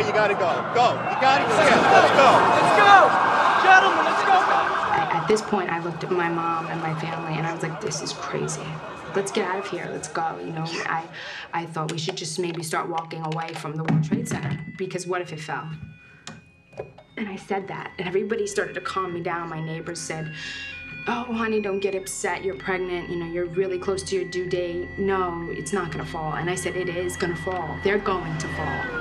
right, you gotta go. Go. You gotta go. Let's go. Let's go! Gentlemen, let's go! At this point, I looked at my mom and my family, and I was like, "This is crazy. Let's get out of here. Let's go." You know, I, I thought we should just maybe start walking away from the World Trade Center because what if it fell? And I said that, and everybody started to calm me down. My neighbors said, "Oh, honey, don't get upset. You're pregnant. You know, you're really close to your due date. No, it's not gonna fall." And I said, "It is gonna fall. They're going to fall."